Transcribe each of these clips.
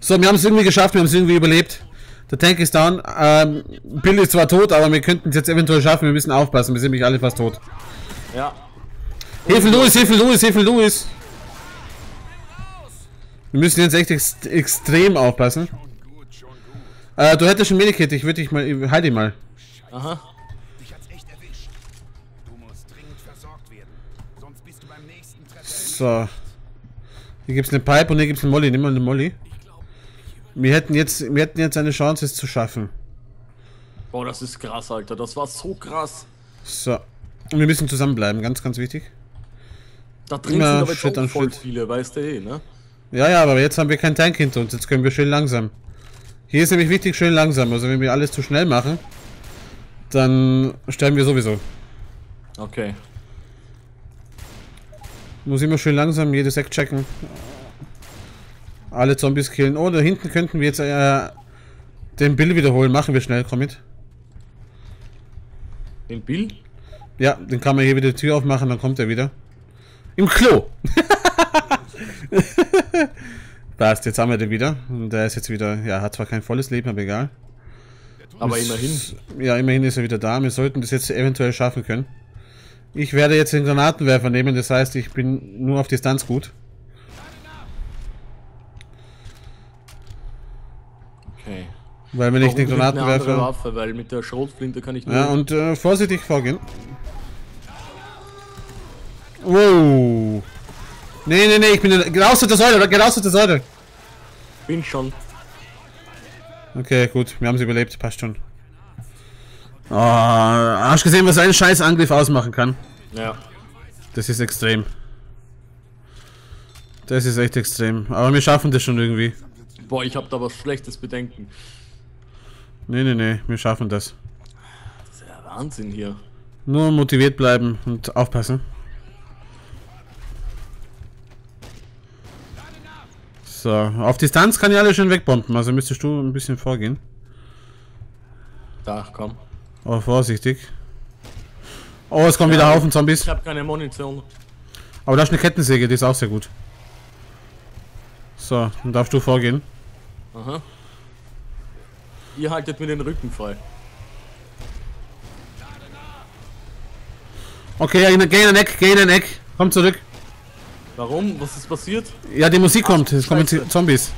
So, wir haben es irgendwie geschafft, wir haben es irgendwie überlebt. Der Tank ist down. Ähm, Bill ist zwar tot, aber wir könnten es jetzt eventuell schaffen. Wir müssen aufpassen, wir sind nämlich alle fast tot. Ja. Hilfe Louis, Hilfe Louis, Hilfe Louis! Wir müssen jetzt echt ex extrem aufpassen. Äh, du hättest schon Medikit, ich würde dich mal. Halt ihn mal. Aha. Dich hat's echt erwischt. Du musst dringend versorgt werden. Sonst bist du beim nächsten Treffer. So. Hier gibt's eine Pipe und hier gibt's eine Molly. Nimm mal eine Molly. Wir hätten jetzt, wir hätten jetzt eine Chance, es zu schaffen. Boah, das ist krass, Alter. Das war so krass. So. Und wir müssen zusammenbleiben, ganz, ganz wichtig. Da drin Immer sind aber Schritt jetzt voll Schritt. viele, weißt du eh, ne? Ja, ja, aber jetzt haben wir keinen Tank hinter uns. Jetzt können wir schön langsam. Hier ist nämlich wichtig, schön langsam. Also wenn wir alles zu schnell machen, dann sterben wir sowieso. Okay. Muss immer schön langsam jedes Eck checken. Alle Zombies killen. Oh, da hinten könnten wir jetzt äh, den Bill wiederholen. Machen wir schnell, komm mit. Den Bill? Ja, dann kann man hier wieder die Tür aufmachen, dann kommt er wieder. Im Klo! Passt, jetzt haben wir den wieder. Und der ist jetzt wieder, ja, hat zwar kein volles Leben, aber egal. Aber immerhin. Ja, immerhin ist er wieder da. Wir sollten das jetzt eventuell schaffen können. Ich werde jetzt den Granatenwerfer nehmen, das heißt, ich bin nur auf Distanz gut. Okay. Weil wenn ich den nicht eine andere Granatenwerfer... Waffe, weil mit der Schrotflinte kann ich nur. Ja, und äh, vorsichtig vorgehen. Wow. Nee, nee, nee, ich bin... Raus aus der Säule, raus aus der Säule. bin schon. Okay, gut, wir haben sie überlebt, passt schon. Oh, hast gesehen, was ein scheiß Angriff ausmachen kann? Ja. Das ist extrem. Das ist echt extrem. Aber wir schaffen das schon irgendwie. Boah, ich hab da was Schlechtes bedenken. Nee, nee, nee, wir schaffen das. Das ist ja Wahnsinn hier. Nur motiviert bleiben und aufpassen. So, auf Distanz kann ich alle schön wegbomben, also müsstest du ein bisschen vorgehen. Da, komm. Aber vorsichtig. Oh, es kommen wieder Ja. Haufen Zombies. Ich hab keine Munition. Aber da ist eine Kettensäge, die ist auch sehr gut. So, dann darfst du vorgehen. Aha. Ihr haltet mir den Rücken frei. Okay, ja, geh in den Eck, geh in den Eck. Komm zurück. Warum? Was ist passiert? Ja, die Musik kommt, es kommen Scheiße. Zombies.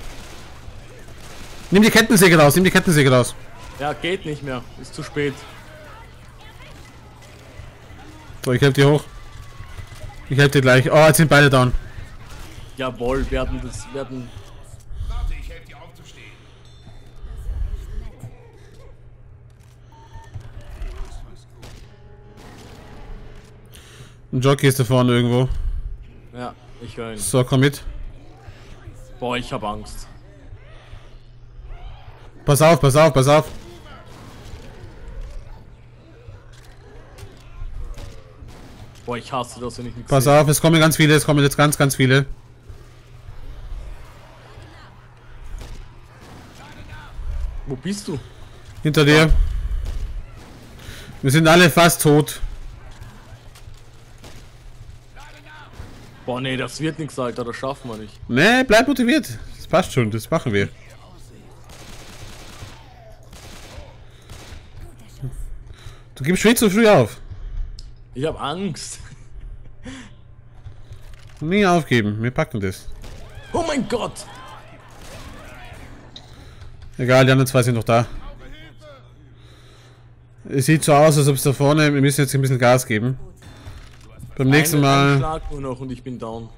Nimm die Kettensäge raus, nimm die Kettensäge raus. Ja, geht nicht mehr. Ist zu spät. So, ich helfe dir hoch. Ich helfe dir gleich. Oh, jetzt sind beide down. Jawohl, werden das werden. Warte, Ein Jockey ist da vorne irgendwo. Ja, ich höre ihn. So, komm mit. Boah, ich hab Angst. Pass auf, pass auf, pass auf. Boah, ich hasse das, wenn ich nichts Pass sehe. auf, es kommen ganz viele, es kommen jetzt ganz, ganz viele. Wo bist du? Hinter dir. Wir sind alle fast tot. Boah, nee, das wird nichts, Alter. Das schaffen wir nicht. Ne, bleib motiviert. Das passt schon, das machen wir. Du gibst viel zu früh auf. Ich hab Angst. Nie aufgeben, wir packen das. Oh mein Gott! Egal, die anderen zwei sind noch da. Es sieht so aus, als ob es da vorne, wir müssen jetzt ein bisschen Gas geben. Beim nächsten Mal, Schlag nur noch und ich bin down.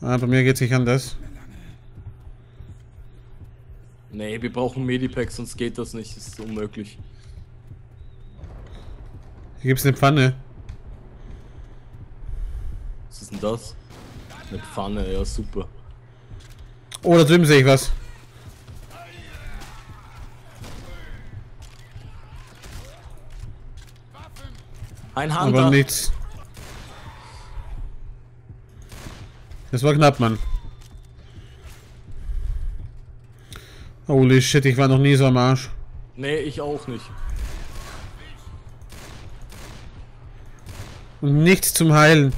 ah, bei mir geht es nicht anders. Nee, wir brauchen Medipack, sonst geht das nicht. Das ist unmöglich. Hier gibt es eine Pfanne. Was ist denn das? Eine Pfanne, ja super. Oh, da drüben sehe ich was. Ein Aber Hunter! nichts. Das war knapp, Mann. Holy shit, ich war noch nie so am Arsch. Nee, ich auch nicht. Und nichts zum Heilen.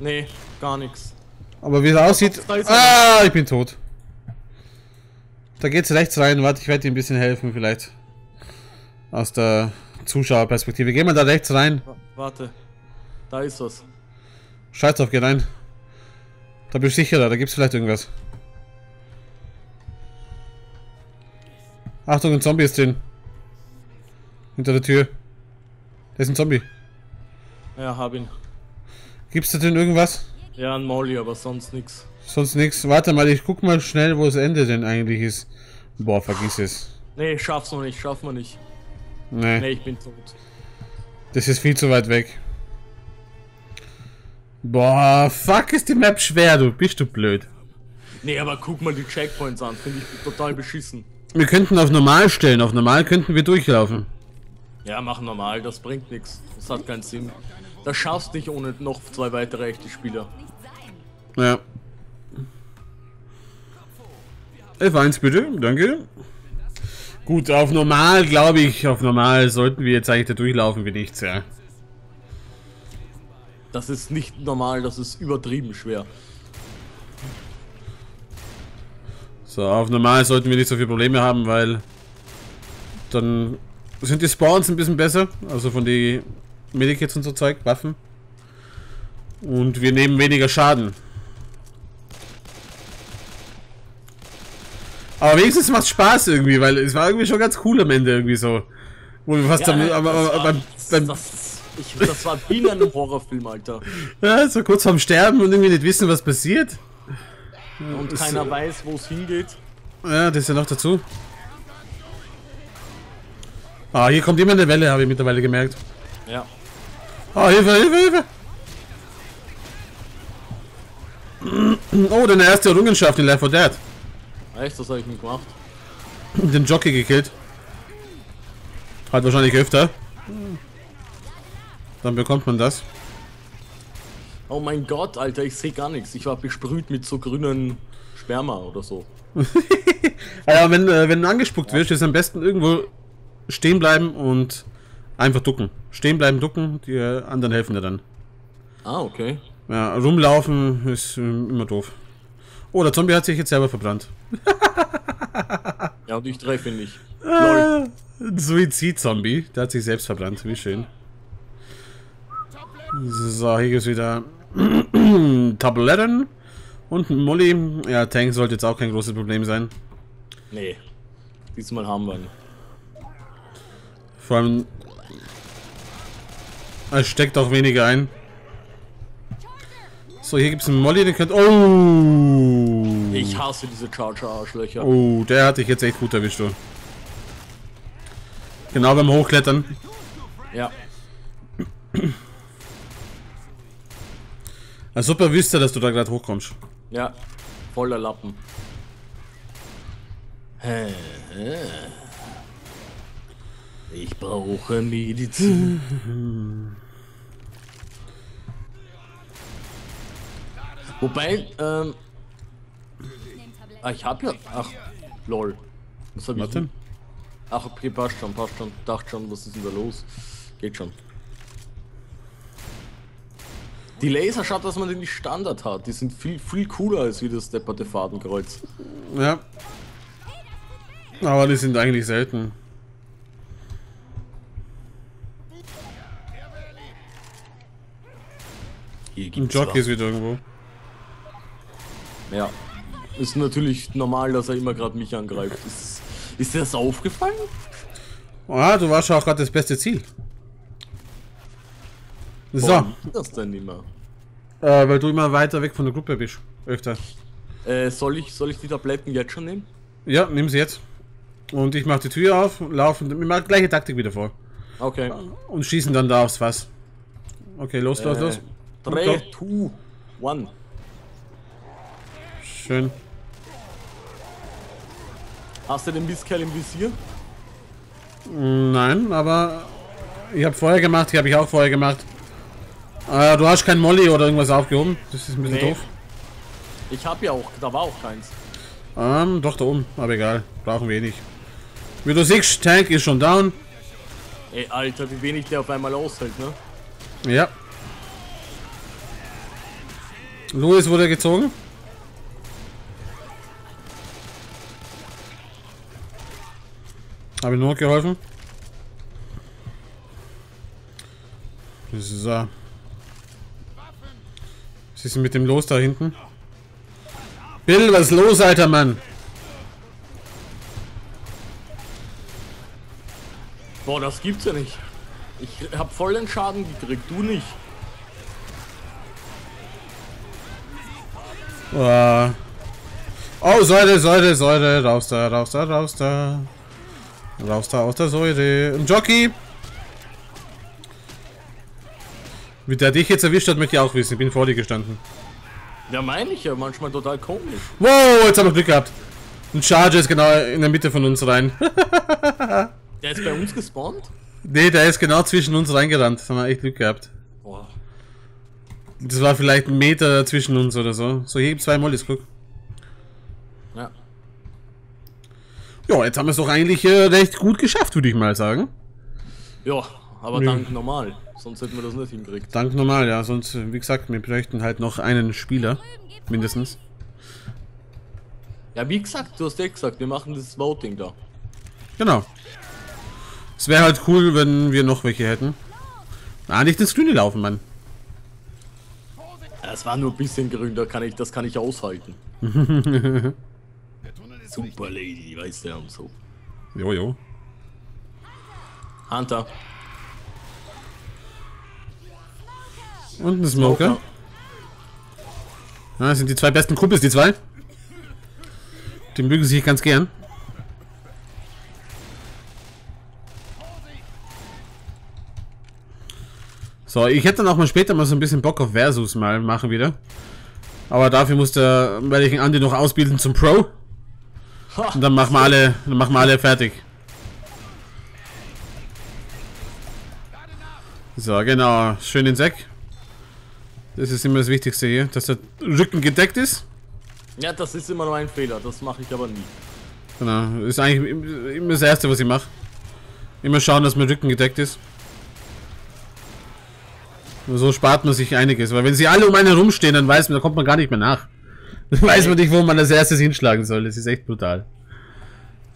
Nee, gar nichts. Aber wie es aussieht... Ah, ich bin tot. Da geht's rechts rein. Warte, ich werde dir ein bisschen helfen vielleicht. Aus der Zuschauerperspektive. Geh mal da rechts rein. Wa- Warte. Da ist was. Scheiß drauf, geh rein. Da bist du sicherer, da gibt's vielleicht irgendwas. Achtung, ein Zombie ist drin. Hinter der Tür. Da ist ein Zombie. Ja, hab ihn. Gibt's da drin irgendwas? Ja, ein Molly, aber sonst nix. Sonst nichts. Warte mal, ich guck mal schnell, wo das Ende denn eigentlich ist. Boah, vergiss es. Nee, schaff's noch nicht, schaffen wir nicht. Nee, Nee, ich bin tot. das ist viel zu weit weg. Boah, fuck, ist die Map schwer, du. Bist du blöd. Nee, aber guck mal die Checkpoints an, finde ich total beschissen. Wir könnten auf normal stellen. Auf normal könnten wir durchlaufen. Ja, mach normal, das bringt nichts. Das hat keinen Sinn. Das schaffst nicht ohne noch zwei weitere echte Spieler. Ja. F1 bitte, danke. Gut, auf normal glaube ich, auf normal sollten wir jetzt eigentlich da durchlaufen wie nichts, ja. Das ist nicht normal, das ist übertrieben schwer. So, auf normal sollten wir nicht so viele Probleme haben, weil dann sind die Spawns ein bisschen besser, also von die Medikits und so Zeug, Waffen. Und wir nehmen weniger Schaden. Aber wenigstens macht Spaß irgendwie, weil es war irgendwie schon ganz cool am Ende irgendwie so. Wo wir fast am, am, am, am, beim, beim, ich, das war wie in einem Horrorfilm, Alter. ja, so kurz vorm Sterben und irgendwie nicht wissen, was passiert. Und ist keiner weiß, wo es hingeht. Ja, das ist ja noch dazu. Ah, hier kommt immer eine Welle, habe ich mittlerweile gemerkt. Ja. Ah, Hilfe, Hilfe, Hilfe! Oh, deine erste Errungenschaft in Left 4 Dead. Echt, das habe ich nicht gemacht. Den Jockey gekillt. Halt wahrscheinlich öfter. Dann bekommt man das. Oh mein Gott, Alter, ich sehe gar nichts. Ich war besprüht mit so grünen Sperma oder so. Ja, wenn, äh, wenn du angespuckt wirst, ist am besten irgendwo stehen bleiben und einfach ducken. Stehen bleiben, ducken, die äh, anderen helfen dir dann. Ah, okay. Ja, rumlaufen ist ähm, immer doof. Oh, der Zombie hat sich jetzt selber verbrannt. Ja, und ich treffe ihn nicht. Ah, Suizid-Zombie. Der hat sich selbst verbrannt. Wie schön. So, hier gibt's wieder Tabletten und Molly. Ja, Tank sollte jetzt auch kein großes Problem sein. Nee. Diesmal haben wir ihn. Vor allem. Es steckt auch weniger ein. So, hier gibt's einen Molly, den könnt. Oh! Ich hasse diese Charger-Arschlöcher. Oh, der hat dich jetzt echt gut erwischt, du. Genau beim Hochklettern. Ja. Ah, super wüsste, dass du da gerade hochkommst. Ja. Voller Lappen. Ich brauche Medizin. Wobei, ähm. Ah, ich hab ja. Ach, lol. Was hab ich Warte. denn? Ach, okay, passt schon, passt schon. Dachte schon, was ist denn da los? Geht schon. Die Laser, schaut, dass man den nicht Standard hat. Die sind viel, viel cooler als wie das depperte Fadenkreuz. Ja. Aber die sind eigentlich selten. Hier Ein gibt's Jockey ist wieder irgendwo. Ja. Ist natürlich normal, dass er immer gerade mich angreift. Ist, ist dir das aufgefallen? Ah, du warst auch gerade das beste Ziel. So, Warum das denn immer? Äh, weil du immer weiter weg von der Gruppe bist. Öfter. Äh, soll ich, soll ich die Tabletten jetzt schon nehmen? Ja, nimm sie jetzt. Und ich mach die Tür auf, laufen, wir machen gleiche Taktik wieder vor. Okay. Und schießen dann da aufs Fass. Okay, los, los, los. 3, 2, 1. Schön. Hast du den Mistkerl im Visier? Nein, aber ich habe vorher gemacht, die habe ich auch vorher gemacht. Äh, du hast kein Molly oder irgendwas aufgehoben. Das ist ein bisschen Nee. doof. Ich hab ja auch, da war auch keins. Ähm, doch da oben, aber egal. Brauchen wir eh nicht. Wie du siehst, Tank ist schon down. Ey, Alter, wie wenig der auf einmal aushält, ne? Ja. Louis wurde gezogen. Habe ich nur geholfen. So. Was ist denn mit dem los da hinten? Bill, was ist los, alter Mann? Boah, das gibt's ja nicht. Ich hab voll den Schaden gekriegt, du nicht. Oh, oh Säure, Säure, Säure. Raus da, raus da, raus da. Raus da aus der Säure. Ein Jockey. Wie der dich jetzt erwischt hat, möchte ich auch wissen. Ich bin vor dir gestanden. Ja, meine ich ja, manchmal total komisch. Wow, jetzt haben wir Glück gehabt. Ein Charger ist genau in der Mitte von uns rein. Der ist bei uns gespawnt? nee, der ist genau zwischen uns reingerannt. Das haben wir echt Glück gehabt. Boah. Das war vielleicht ein Meter zwischen uns oder so. So, hier gibt zwei Mollys, guck. Ja. Ja, jetzt haben wir es doch eigentlich äh, recht gut geschafft, würde ich mal sagen. Ja, aber Nö. dank normal. Sonst hätten wir das nicht hingekriegt. Dank normal, ja. Sonst, wie gesagt, wir bräuchten halt noch einen Spieler. Mindestens. Ja, wie gesagt, du hast ja gesagt, wir machen das Voting da. Genau. Es wäre halt cool, wenn wir noch welche hätten. Ah, nicht ins Grüne laufen, Mann. Ja, Es war nur ein bisschen grün, da kann ich, das kann ich aushalten. Super Lady, weißt du, und so. Jojo. Hunter. Und ein Smoker. Ja, das sind die zwei besten Kumpels, die zwei. Die mögen sich ganz gern. So, ich hätte dann auch mal später mal so ein bisschen Bock auf Versus mal machen wieder. Aber dafür muss der, werde ich den Andi noch ausbilden zum Pro. Und dann machen wir alle, dann machen wir alle fertig. So, genau. Schön den Sack. Das ist immer das Wichtigste hier, dass der Rücken gedeckt ist. ja, das ist immer noch ein Fehler, das mache ich aber nie. Genau. Ist eigentlich immer das Erste, was ich mache. Immer schauen, dass mein Rücken gedeckt ist. Nur so spart man sich einiges. Weil wenn sie alle um einen herumstehen, dann weiß man, da kommt man gar nicht mehr nach. Dann weiß man nicht, wo man als erstes hinschlagen soll. Das ist echt brutal.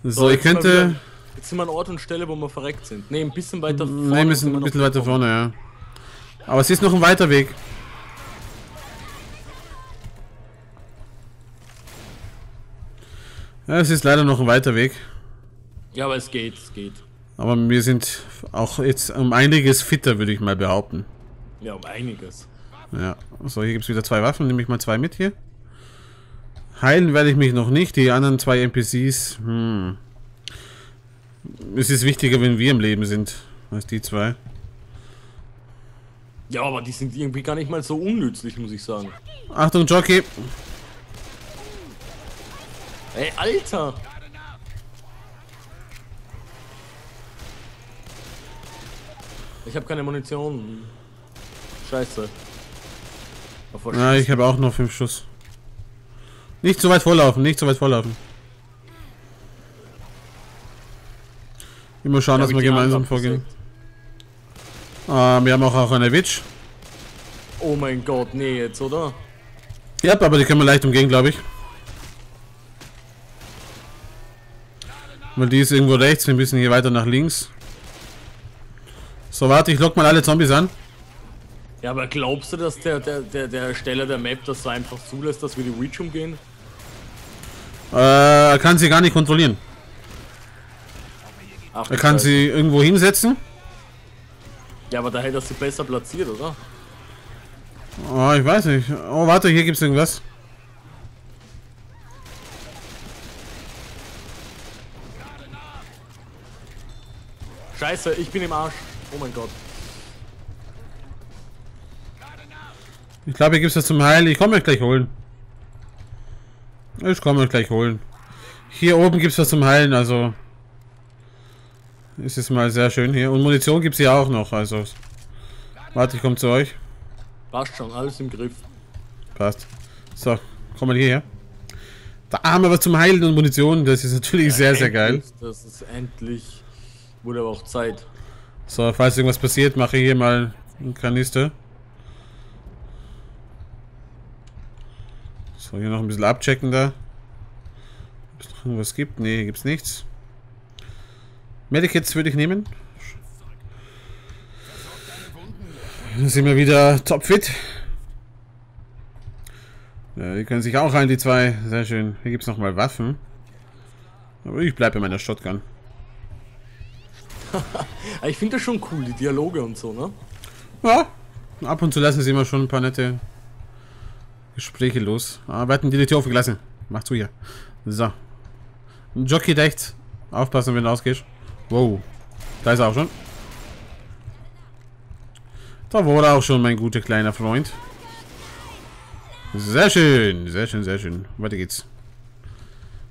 So, ich sind wir könnte... wieder- Jetzt sind wir an Ort und Stelle, wo wir verreckt sind. Ne, ein bisschen weiter vorne. Ne, ein bisschen weiter vorne, ja. Aber es ist noch ein weiter Weg. Ja, es ist leider noch ein weiter Weg. Ja, aber es geht, es geht. Aber wir sind auch jetzt um einiges fitter, würde ich mal behaupten. Ja, um einiges. Ja. So, hier gibt es wieder zwei Waffen. Nehme ich mal zwei mit hier. Heilen werde ich mich noch nicht. Die anderen zwei NPCs, hm. Es ist wichtiger, wenn wir im Leben sind, als die zwei. Ja, aber die sind irgendwie gar nicht mal so unnützlich, muss ich sagen. Achtung, Jockey! Ey, Alter! Ich habe keine Munition. Scheiße. Schießt- ich habe auch noch fünf Schuss. Nicht so weit vorlaufen, nicht so weit vorlaufen. Immer schauen, Da dass wir gemeinsam vorgehen. Ähm, wir haben auch, auch eine Witch. Oh mein Gott, nee, jetzt, oder? Ja, aber die können wir leicht umgehen, glaube ich. Weil die ist irgendwo rechts, wir müssen hier weiter nach links. So, warte, ich lock mal alle Zombies an. Ja, aber glaubst du, dass der, der, der, der Ersteller der Map das so einfach zulässt, dass wir die Reach umgehen? Äh, er kann sie gar nicht kontrollieren. Ach, Er kann Scheiße. sie irgendwo hinsetzen. Ja, aber da hätte er sie besser platziert, oder? Oh, ich weiß nicht. Oh, warte, hier gibt's irgendwas. Scheiße, ich bin im Arsch. Oh mein Gott. Ich glaube, hier gibt's was zum Heilen. Ich komme euch gleich holen. Ich komme euch gleich holen. Hier oben gibt's was zum Heilen, also. Ist es mal sehr schön hier. Und Munition gibt's hier auch noch, also. Warte, ich komme zu euch. Passt schon, alles im Griff. Passt. So, komm mal hierher. Da haben wir was zum Heilen und Munition. Das ist natürlich sehr, sehr geil. Endlich, Das ist endlich. Wurde aber auch Zeit. So, falls irgendwas passiert, mache ich hier mal einen Kanister. So, hier noch ein bisschen abchecken da. Ob es noch irgendwas gibt? Nee, hier gibt's nichts. Medikits würde ich nehmen. Dann sind wir wieder topfit. Ja, die können sich auch rein, die zwei. Sehr schön. Hier gibt es nochmal Waffen. Aber ich bleibe bei meiner Shotgun. ich finde das schon cool, die Dialoge und so, ne? Ja. Ab und zu lassen sie immer schon ein paar nette Gespräche los. Aber wir hatten die Tür offen gelassen. Mach zu hier. So. Jockey rechts. Aufpassen, wenn du rausgehst. Wow. Da ist er auch schon. Da wurde auch schon mein guter kleiner Freund. Sehr schön, sehr schön, sehr schön. Weiter geht's.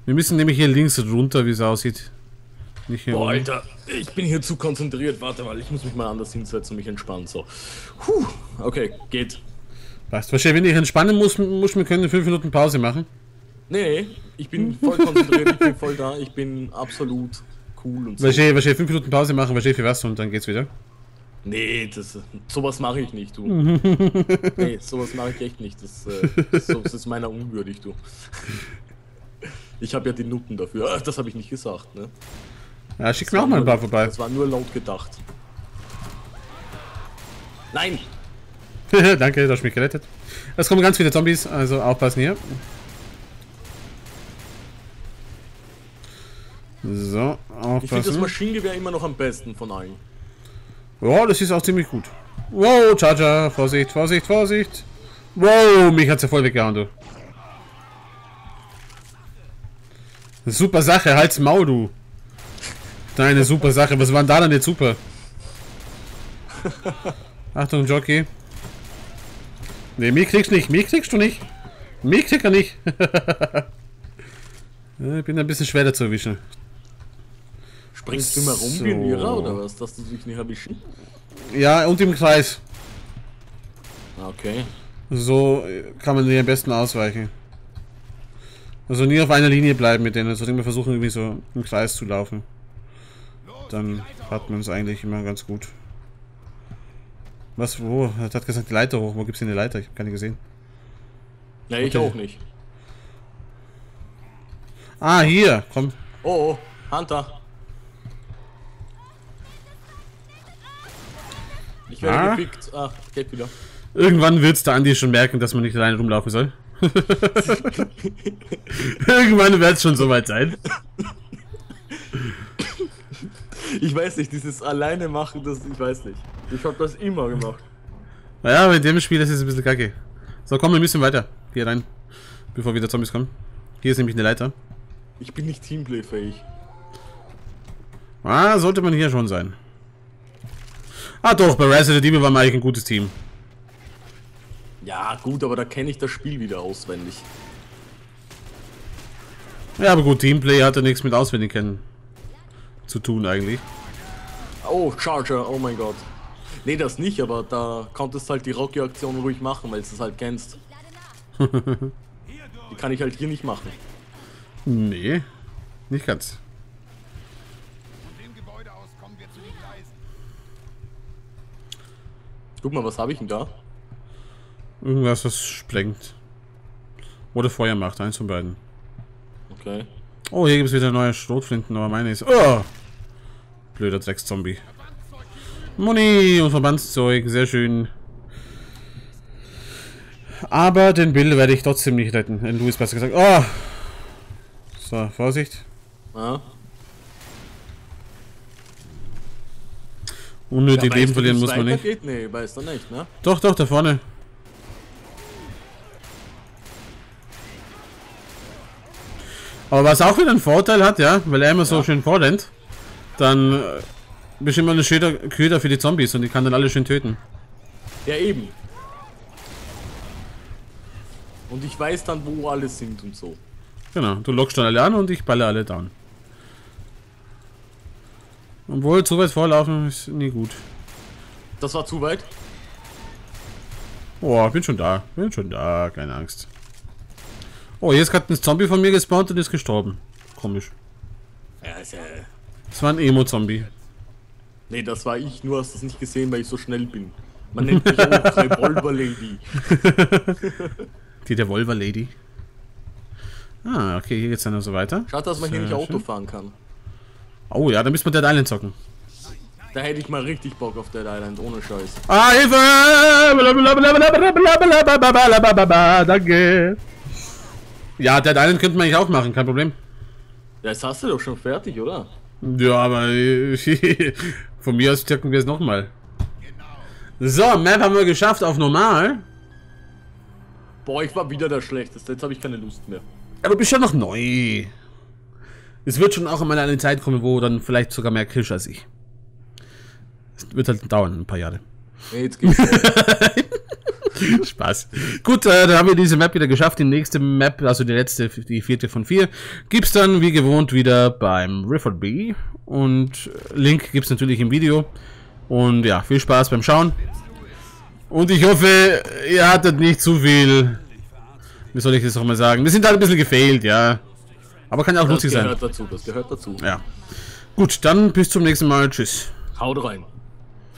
Wir müssen nämlich hier links runter, wie es aussieht. Nicht hier Boah, Alter, ich bin hier zu konzentriert. Warte mal, ich muss mich mal anders hinsetzen und mich entspannen. So. Puh, okay, geht. Passt. Wahrscheinlich, wenn ich entspannen muss, muss wir können 5 Minuten Pause machen. Nee, ich bin voll konzentriert, ich bin voll da, ich bin absolut cool und so. Wahrscheinlich, wahrscheinlich 5 Minuten Pause machen, wahrscheinlich für was und dann geht's wieder. Nee, das, sowas mache ich nicht, du. nee, sowas mache ich echt nicht. Das, äh, das, das ist meiner unwürdig, du. Ich habe ja die Nutten dafür. Ah, das habe ich nicht gesagt, ne? Ja, schick mir auch mal ein paar vorbei. Das war nur laut gedacht. Nein! Danke, du hast mich gerettet. Es kommen ganz viele Zombies, also aufpassen hier. So, aufpassen. Ich finde das Maschinengewehr immer noch am besten von allen. Ja, das ist auch ziemlich gut. Wow, Charger, Vorsicht, Vorsicht, Vorsicht. Wow, mich hat's ja voll weggehauen, du. Super Sache, halt's Maul, du. Deine super Sache, was war denn da denn jetzt super? Achtung, Jockey. Ne, mich kriegst du nicht, mich kriegst du nicht. Mich kriegst er nicht. ich bin ein bisschen schwerer zu erwischen. Springst du mal rum so. wie ein Irrer oder was, dass du dich nicht erwischen? Ja, und im Kreis. Okay. So kann man die am besten ausweichen. Also nie auf einer Linie bleiben mit denen, also immer versuchen irgendwie so im Kreis zu laufen. Dann hat man es eigentlich immer ganz gut. Was, wo? Er hat gesagt, die Leiter hoch. Wo gibt es denn eine Leiter? Ich habe keine gesehen. Ich okay. auch nicht. Ah, hier, komm. Oh, oh, Hunter. Ich werde ah. gepickt. Ah, geht wieder. Irgendwann wird's der Andi schon merken, dass man nicht alleine rumlaufen soll. Irgendwann wird es schon soweit sein. Ich weiß nicht, dieses alleine machen, das, ich weiß nicht. Ich hab das immer gemacht. Naja, in dem Spiel ist es ein bisschen kacke. So, komm, wir müssen weiter. Hier rein. Bevor wieder Zombies kommen. Hier ist nämlich eine Leiter. Ich bin nicht Teamplay-fähig. Ah, sollte man hier schon sein. Ah doch, bei Resident Evil war man eigentlich ein gutes Team. Ja, gut, aber da kenne ich das Spiel wieder auswendig. Ja, aber gut, Teamplay hat ja nichts mit auswendig kennen zu tun eigentlich. Oh, Charger, oh mein Gott. Nee, das nicht, aber da konntest halt die Rocky-Aktion ruhig machen, weil du es halt kennst. die kann ich halt hier nicht machen. Nee, nicht ganz. Guck mal, was habe ich denn da? Irgendwas, was sprengt. Oder Feuer macht, eins von beiden. Okay. Oh, hier gibt es wieder neue Schrotflinten, aber meine ist... Oh! Blöder Dreckszombie. Muni und Verbandszeug, sehr schön. Aber den Bill werde ich trotzdem nicht retten. Ein Louis besser gesagt. Oh! So, Vorsicht. Ja. Unnötig ja, Leben verlieren muss man nicht. Geht? Nee, weißt du nicht, ne? Doch, doch, da vorne. Aber was auch wieder einen Vorteil hat, ja, weil er immer ja. so schön vorrennt, dann bist du immer eine Köder für die Zombies und die kann dann alle schön töten. Ja, eben. Und ich weiß dann, wo alle sind und so. Genau, du lockst dann alle an und ich balle alle down. Obwohl, zu weit vorlaufen ist nie gut. Das war zu weit? Oh, bin schon da. Bin schon da, keine Angst. Oh, hier ist gerade ein Zombie von mir gespawnt und ist gestorben. Komisch. Ja, ist ja... Das war ein Emo-Zombie. Nee, das war ich, nur hast du es nicht gesehen, weil ich so schnell bin. Man nennt mich auch Revolver Lady. Die Revolver Lady. Ah, okay, hier geht's dann noch so weiter. Schade, dass man Sehr hier nicht Auto schön. fahren kann. Oh ja, dann müssen wir Dead Island zocken. Da hätte ich mal richtig Bock auf Dead Island, ohne Scheiß. Ah, Hilfe! Danke. Ja, Dead Island könnten wir eigentlich auch machen, kein Problem. Das hast du doch schon fertig, oder? Ja, aber von mir aus zocken wir es nochmal. So, Map haben wir geschafft auf normal. Boah, ich war wieder der Schlechteste. Jetzt habe ich keine Lust mehr. Aber du bist ja noch neu. Es wird schon auch einmal eine Zeit kommen, wo dann vielleicht sogar mehr Kirsch als ich. Es wird halt dauern, ein paar Jahre. Nee, jetzt geht's. Spaß. Gut, äh, dann haben wir diese Map wieder geschafft. Die nächste Map, also die letzte, die vierte von vier, gibt's dann wie gewohnt wieder beim Rifford B. Und Link gibt's natürlich im Video. Und ja, viel Spaß beim Schauen. Und ich hoffe, ihr hattet nicht zu viel. Wie soll ich das auch mal sagen? Wir sind halt ein bisschen gefailt, ja. Aber kann ja auch Das lustig sein. gehört dazu, das gehört dazu. Ja. Gut, dann bis zum nächsten Mal. Tschüss. Haut rein.